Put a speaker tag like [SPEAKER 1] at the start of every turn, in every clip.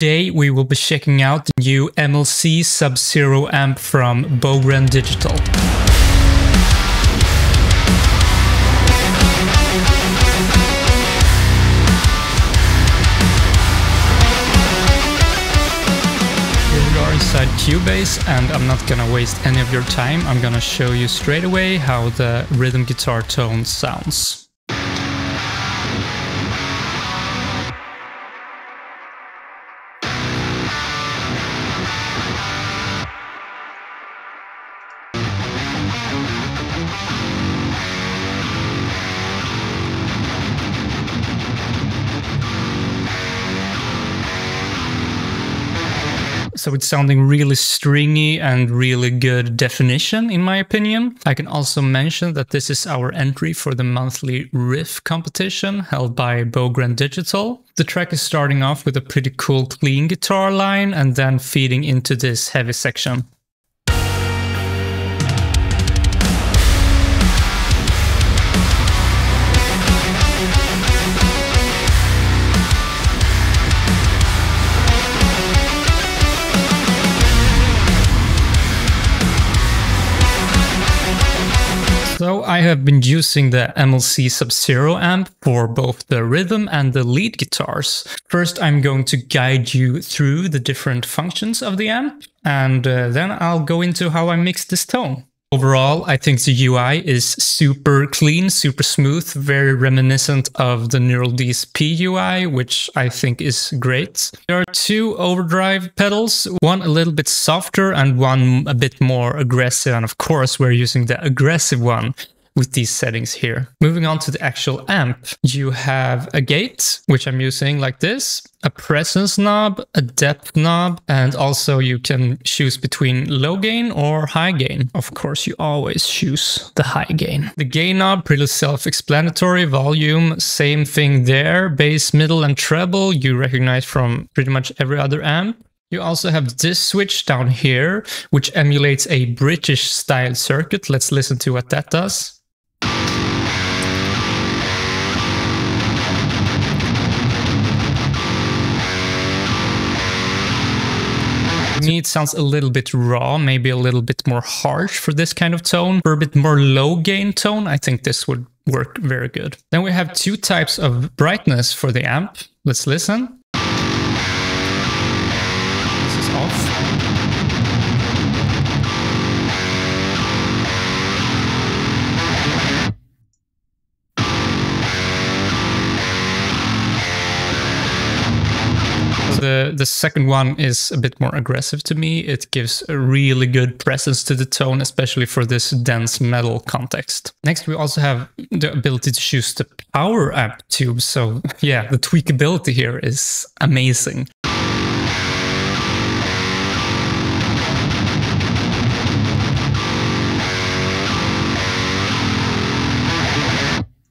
[SPEAKER 1] Today we will be checking out the new MLC Sub-Zero amp from Bogren Digital. Inside Cubase and I'm not gonna waste any of your time. I'm gonna show you straight away how the rhythm guitar tone sounds. So it's sounding really stringy and really good definition, in my opinion. I can also mention that this is our entry for the monthly riff competition held by Bogren Digital. The track is starting off with a pretty cool clean guitar line and then feeding into this heavy section. Have been using the MLC Sub-Zero amp for both the rhythm and the lead guitars. First, I'm going to guide you through the different functions of the amp, and uh, then I'll go into how I mix this tone. Overall, I think the UI is super clean, super smooth, very reminiscent of the Neural DSP UI, which I think is great. There are two overdrive pedals, one a little bit softer and one a bit more aggressive. And of course, we're using the aggressive one with these settings here. Moving on to the actual amp, you have a gate, which I'm using like this, a presence knob, a depth knob, and also you can choose between low gain or high gain. Of course, you always choose the high gain. The gain knob, pretty self-explanatory, volume, same thing there, bass, middle, and treble, you recognize from pretty much every other amp. You also have this switch down here, which emulates a British style circuit. Let's listen to what that does. Me, it sounds a little bit raw, maybe a little bit more harsh for this kind of tone. For a bit more low gain tone, I think this would work very good. Then we have two types of brightness for the amp. Let's listen. This is off. The second one is a bit more aggressive to me. It gives a really good presence to the tone, especially for this dense metal context. Next, we also have the ability to choose the power amp tube. So yeah, the tweakability here is amazing.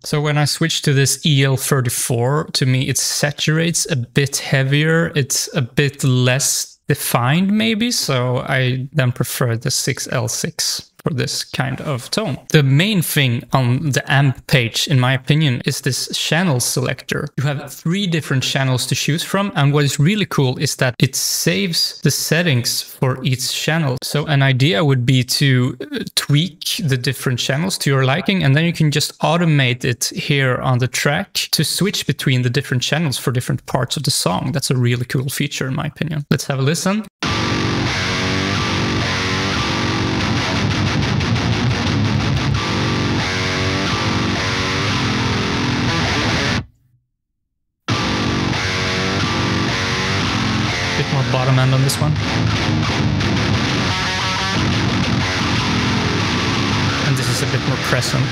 [SPEAKER 1] So when I switch to this EL34, to me it saturates a bit heavier. It's a bit less defined maybe, so I then prefer the 6L6 for this kind of tone. The main thing on the amp page, in my opinion, is this channel selector. You have three different channels to choose from. And what is really cool is that it saves the settings for each channel. So an idea would be to uh, tweak the different channels to your liking, and then you can just automate it here on the track to switch between the different channels for different parts of the song. That's a really cool feature in my opinion. Let's have a listen. On this one. And this is a bit more present.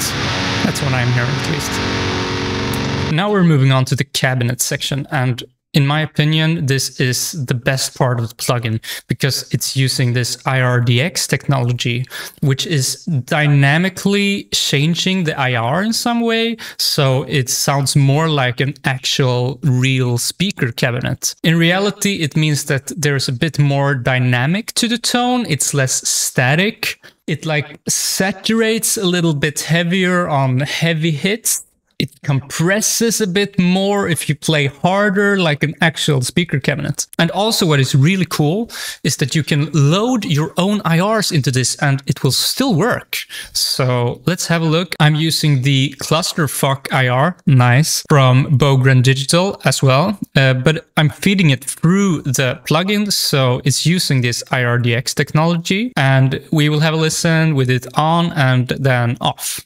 [SPEAKER 1] That's what I'm hearing at least. Now we're moving on to the cabinet section and in my opinion, this is the best part of the plugin because it's using this IRDX technology, which is dynamically changing the IR in some way. So it sounds more like an actual real speaker cabinet. In reality, it means that there's a bit more dynamic to the tone. It's less static. It like saturates a little bit heavier on heavy hits It compresses a bit more if you play harder, like an actual speaker cabinet. And also what is really cool is that you can load your own IRs into this and it will still work. So let's have a look. I'm using the Clusterfuck IR, nice, from Bogren Digital as well. Uh, but I'm feeding it through the plugin, so it's using this IRDX technology. And we will have a listen with it on and then off.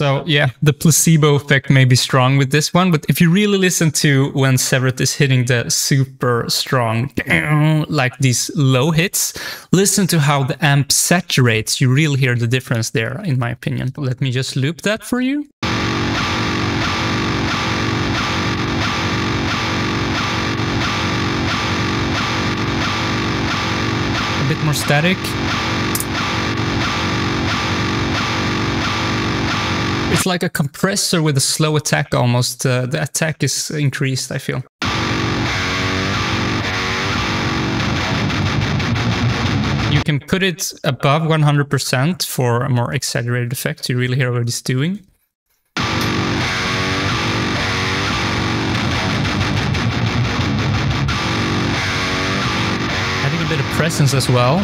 [SPEAKER 1] So yeah, the placebo effect may be strong with this one, but if you really listen to when Severed is hitting the super strong, like these low hits, listen to how the amp saturates. You really hear the difference there, in my opinion. Let me just loop that for you. A bit more static. It's like a compressor with a slow attack almost. Uh, the attack is increased, I feel. You can put it above 100% for a more exaggerated effect. You really hear what it's doing. Adding a bit of presence as well.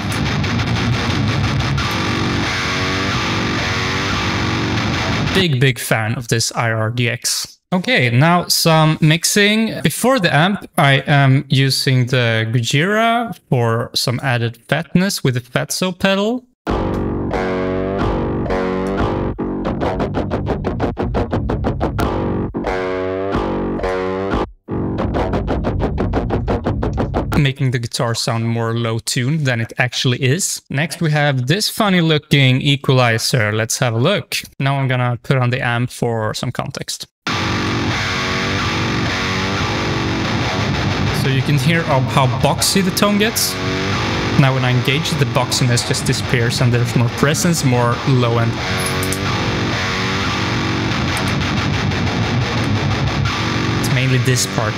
[SPEAKER 1] Big, big fan of this IRDX. Okay, now some mixing. Before the amp, I am using the Gojira for some added fatness with the Fatso pedal. Making the guitar sound more low tuned than it actually is. Next we have this funny looking equalizer. Let's have a look. Now I'm gonna put on the amp for some context. So you can hear how boxy the tone gets. Now when I engage the boxiness just disappears and there's more presence, more low end. It's mainly this part.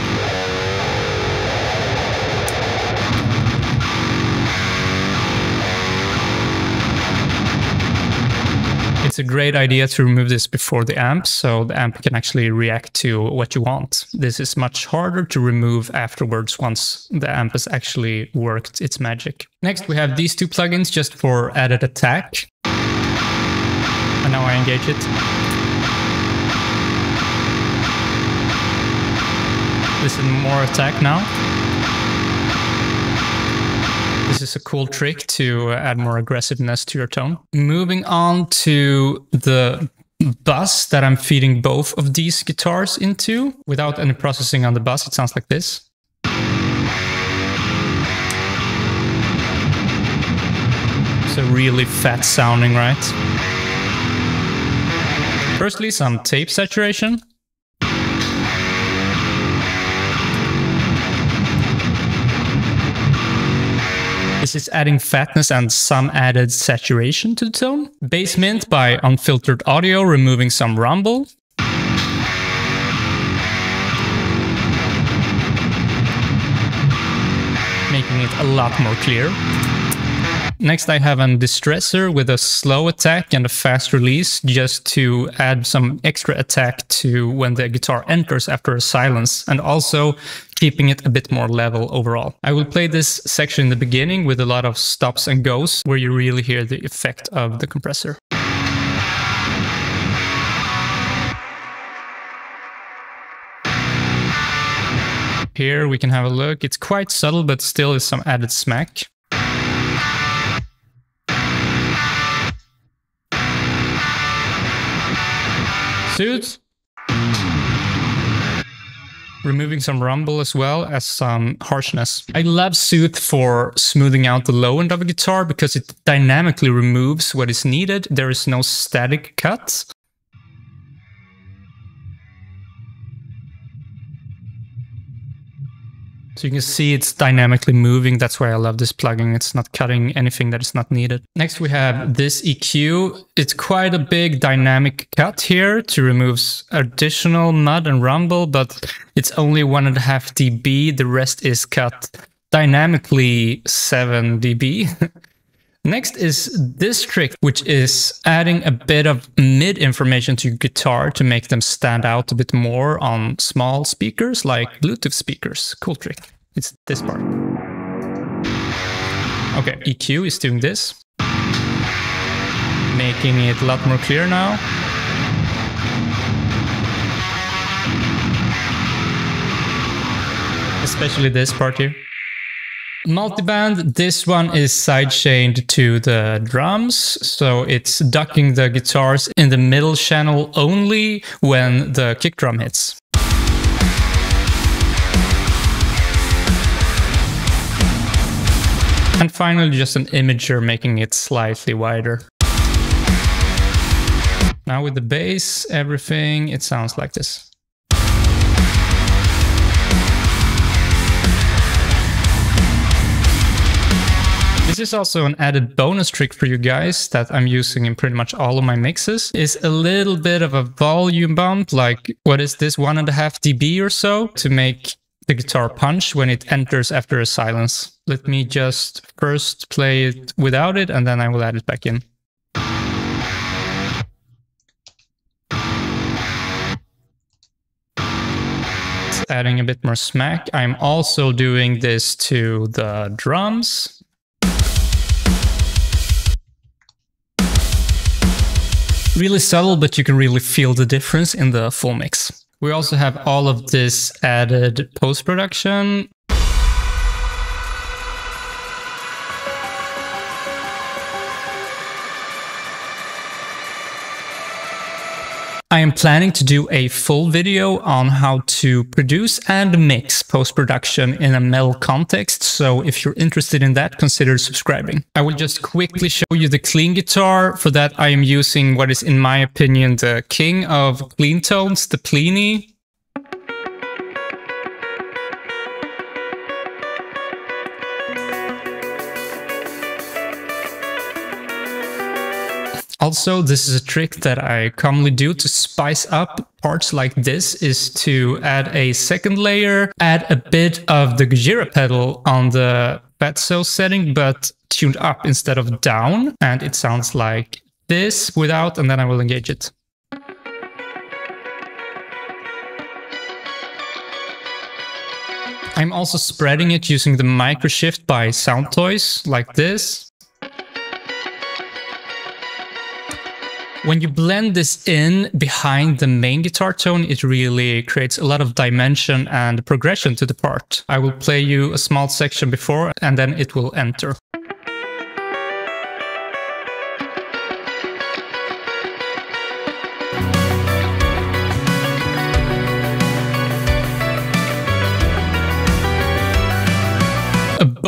[SPEAKER 1] It's a great idea to remove this before the amp, so the amp can actually react to what you want. This is much harder to remove afterwards once the amp has actually worked its magic. Next, we have these two plugins just for added attack. And now I engage it. Listen, more attack now. This is a cool trick to add more aggressiveness to your tone. Moving on to the bus that I'm feeding both of these guitars into. Without any processing on the bus, it sounds like this. It's a really fat sounding, right? Firstly, some tape saturation. This is adding fatness and some added saturation to the tone. Bass-Mint by Unfiltered Audio, removing some rumble. Making it a lot more clear. Next I have a distressor with a slow attack and a fast release just to add some extra attack to when the guitar enters after a silence and also keeping it a bit more level overall. I will play this section in the beginning with a lot of stops and goes where you really hear the effect of the compressor. Here we can have a look. It's quite subtle, but still is some added smack. Soothe's removing some rumble as well as some harshness. I love Soothe for smoothing out the low end of a guitar because it dynamically removes what is needed. There is no static cuts. So you can see it's dynamically moving. That's why I love this plugin. It's not cutting anything that is not needed. Next, we have this EQ. It's quite a big dynamic cut here to remove additional mud and rumble, but it's only one and a half dB. The rest is cut dynamically 7 dB. Next is this trick, which is adding a bit of mid information to guitar to make them stand out a bit more on small speakers like Bluetooth speakers. Cool trick. It's this part. Okay, EQ is doing this, making it a lot more clear now. Especially this part here. Multiband, this one is sidechained to the drums, so it's ducking the guitars in the middle channel only when the kick drum hits. And finally, just an imager making it slightly wider. Now with the bass, everything, it sounds like this. This is also an added bonus trick for you guys that I'm using in pretty much all of my mixes is a little bit of a volume bump, like what is this, one and a half dB or so to make the guitar punch when it enters after a silence. Let me just first play it without it and then I will add it back in. adding a bit more smack. I'm also doing this to the drums. Really subtle, but you can really feel the difference in the full mix. We also have all of this added post-production I am planning to do a full video on how to produce and mix post-production in a metal context, so if you're interested in that, consider subscribing. I will just quickly show you the clean guitar. For that, I am using what is, in my opinion, the king of clean tones, the Plini. Also, this is a trick that I commonly do to spice up parts like this is to add a second layer, add a bit of the Gojira pedal on the fatso setting, but tuned up instead of down. And it sounds like this without, and then I will engage it. I'm also spreading it using the microshift by Soundtoys like this. When you blend this in behind the main guitar tone, it really creates a lot of dimension and progression to the part. I will play you a small section before and then it will enter.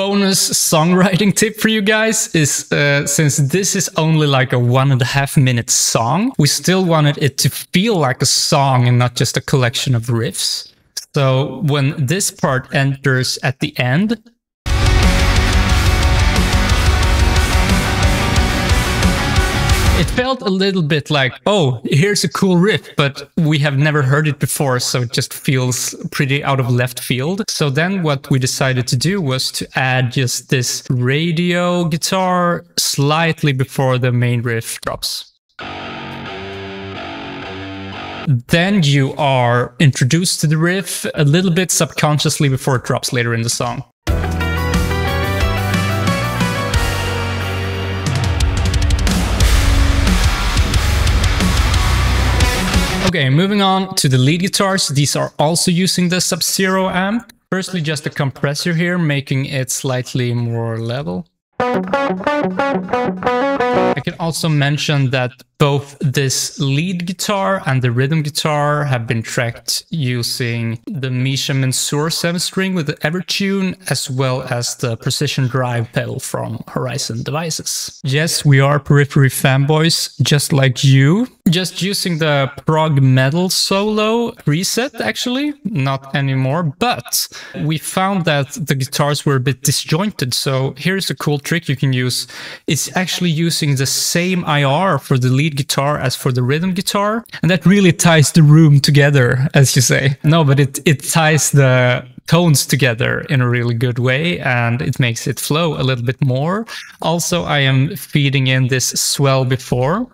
[SPEAKER 1] Bonus songwriting tip for you guys is uh, since this is only like a one and a half minute song, we still wanted it to feel like a song and not just a collection of riffs. So when this part enters at the end, It felt a little bit like, oh, here's a cool riff, but we have never heard it before, so it just feels pretty out of left field. So then what we decided to do was to add just this radio guitar slightly before the main riff drops. Then you are introduced to the riff a little bit subconsciously before it drops later in the song. Okay, moving on to the lead guitars. These are also using the Sub-Zero amp. Firstly, just a compressor here, making it slightly more level. I can also mention that both this lead guitar and the rhythm guitar have been tracked using the Misha Mansoor 7 string with the Evertune as well as the Precision Drive pedal from Horizon Devices. Yes, we are Periphery fanboys, just like you. Just using the prog metal solo preset actually, not anymore, but we found that the guitars were a bit disjointed. So here's a cool trick you can use. is actually using the same IR for the lead guitar as for the rhythm guitar. And that really ties the room together, as you say. No, but it, it ties the tones together in a really good way and it makes it flow a little bit more. Also, I am feeding in this swell before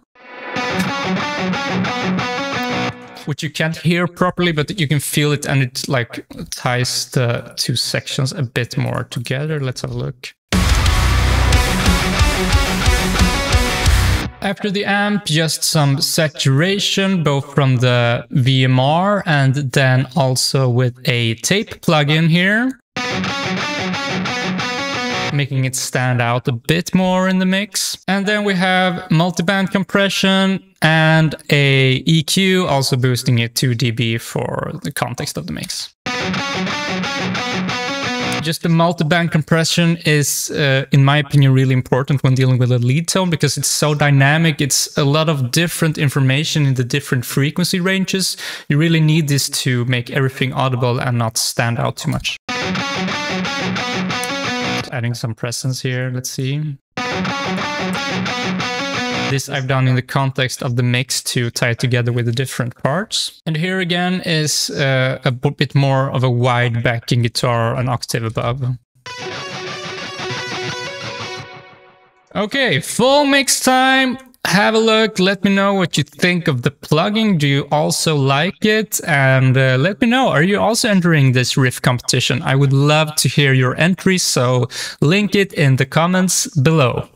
[SPEAKER 1] which you can't hear properly, but you can feel it and it like ties the two sections a bit more together. Let's have a look. After the amp, just some saturation, both from the VMR and then also with a tape plugin here. Making it stand out a bit more in the mix. And then we have multiband compression and a EQ, also boosting it 2 dB for the context of the mix just the multi-band compression is, uh, in my opinion, really important when dealing with a lead tone because it's so dynamic. It's a lot of different information in the different frequency ranges. You really need this to make everything audible and not stand out too much. Adding some presence here, let's see. This I've done in the context of the mix to tie it together with the different parts. And here again is uh, a bit more of a wide backing guitar, an octave above. Okay, full mix time. Have a look. Let me know what you think of the plugin. Do you also like it? And uh, let me know, are you also entering this riff competition? I would love to hear your entry, so link it in the comments below.